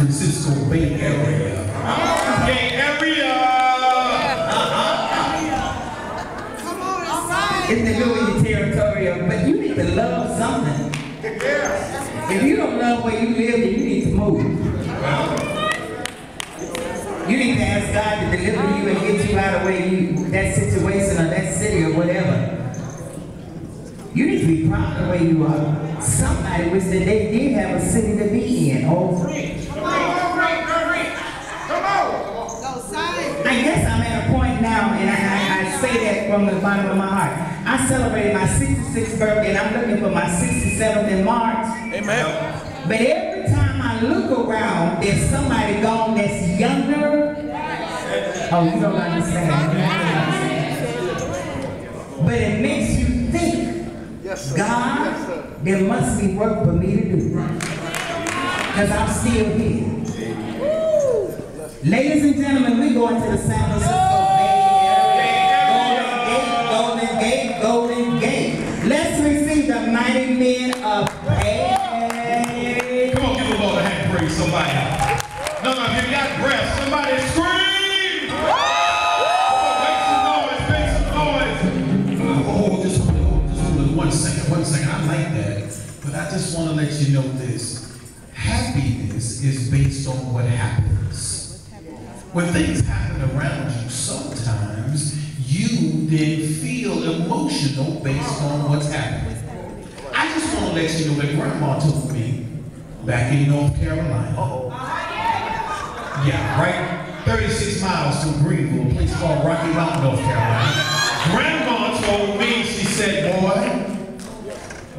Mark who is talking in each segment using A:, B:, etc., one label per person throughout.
A: Francisco Bay Area. Bay Area!
B: It's the good when you're territorial, uh, but you need to love something. If you don't love where you live, then you need to move. You need to ask God to deliver you and get you out of where you, that situation or that city or whatever. You need to be proud of where you are. Somebody wish that they did have a city to be in, all three. I guess I'm at a point now, and I, I, I say that from the bottom of my heart. I celebrated my 66th birthday, and I'm looking for my 67th in March.
C: Amen.
B: But every time I look around, there's somebody gone that's younger. Oh, you don't understand. But it makes you think, yes, God, there must be work for me to do. Because I'm still here. Ladies and gentlemen, we go into the San Francisco Bay Area. Golden Gate, Golden Gate, Golden Gate. Let's receive the mighty men of.
A: Come on, give the Lord a hand praise, somebody. No, no, if you got breath, somebody scream! But I just want to let you know this. Happiness is based on what happens. When things happen around you, sometimes you then feel emotional based on what's happening. I just want to let you know that grandma told me back in North Carolina. Oh, Yeah, right? 36 miles to Greenville, a place called Rocky Mount, North Carolina. Grandma told me, she said, boy,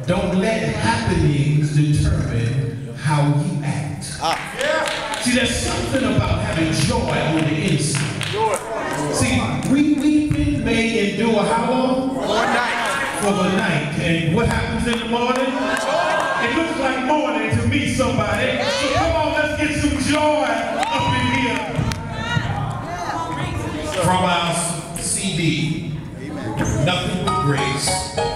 A: don't let happenings determine how you act. Ah. See, there's something about having joy on the inside. See, we, we've been made endure how long?
C: One night.
A: For the night. And what happens in the morning? It looks like morning to me, somebody. So come on, let's get some joy up in here. From our CD, Nothing But Grace.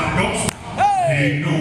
A: Santos. Hey.